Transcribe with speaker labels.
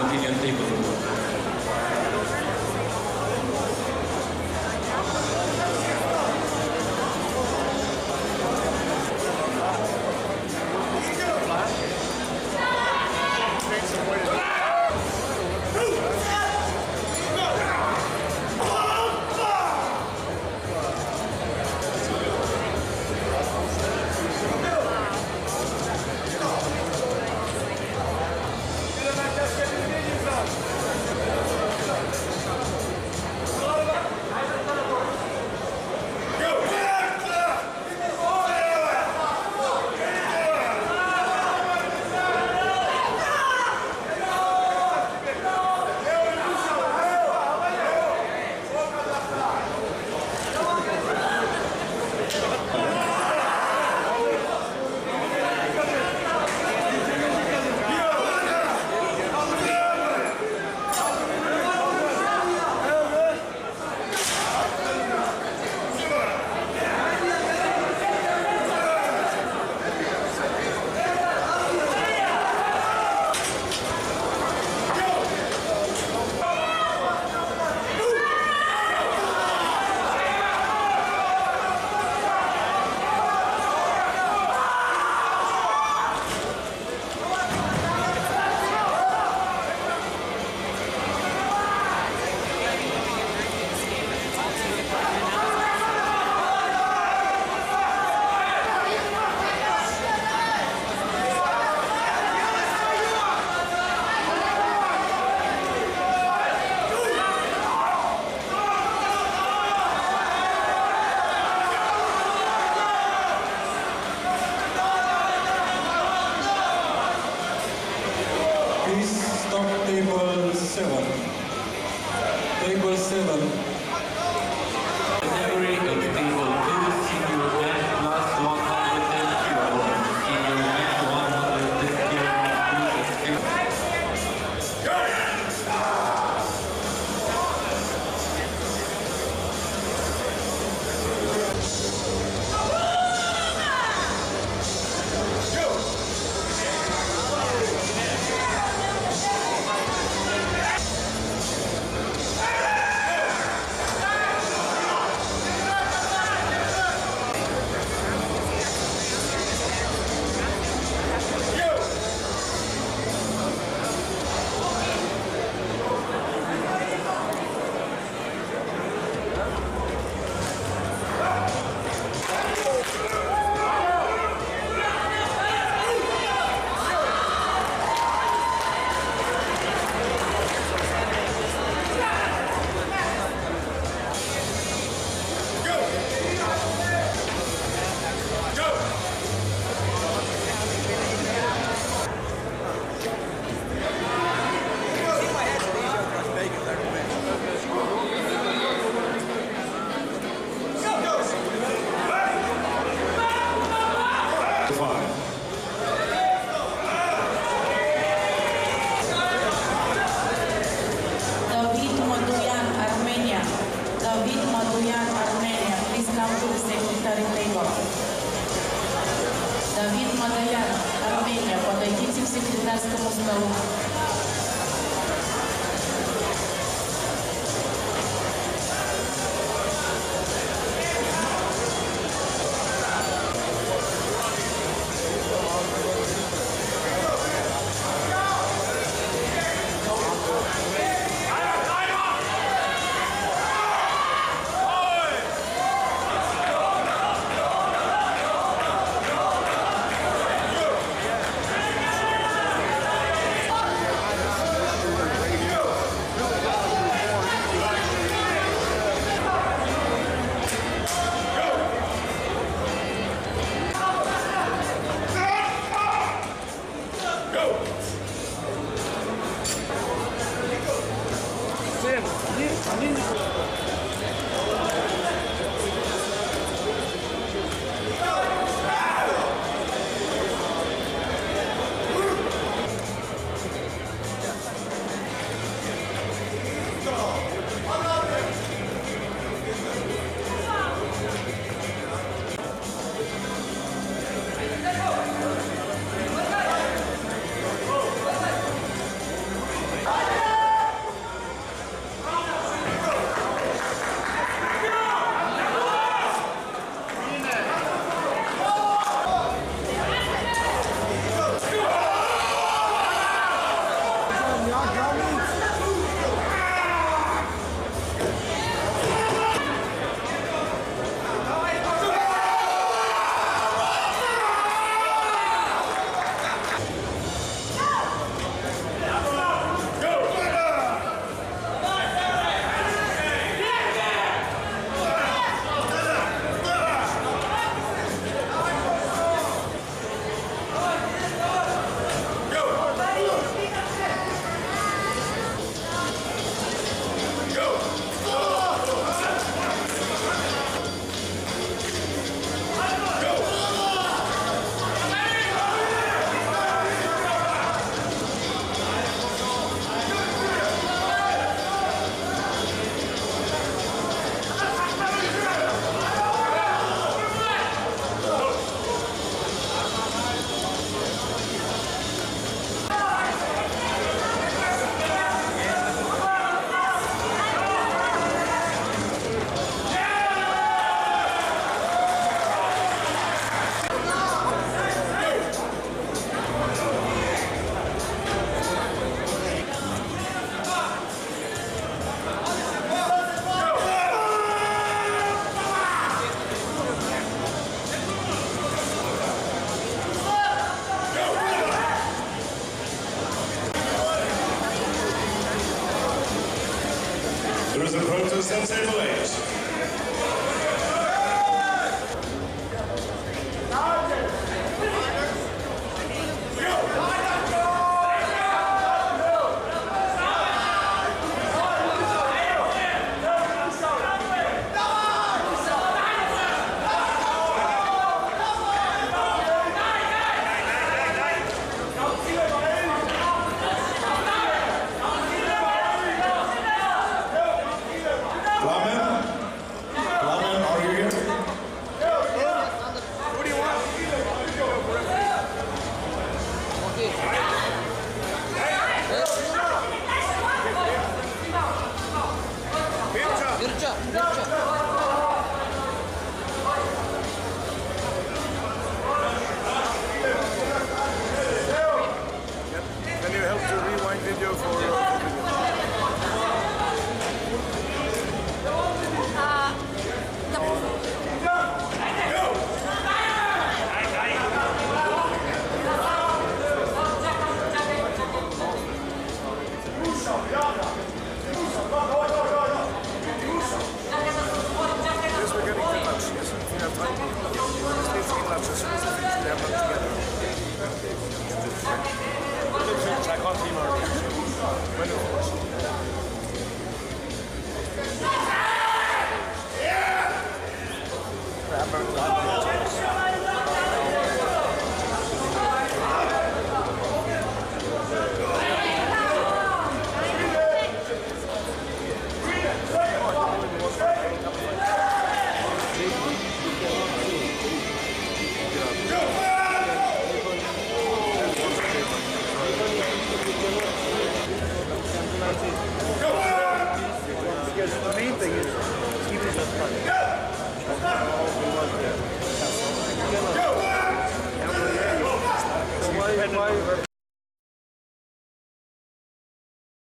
Speaker 1: opinion table.
Speaker 2: Table seven. Table
Speaker 1: know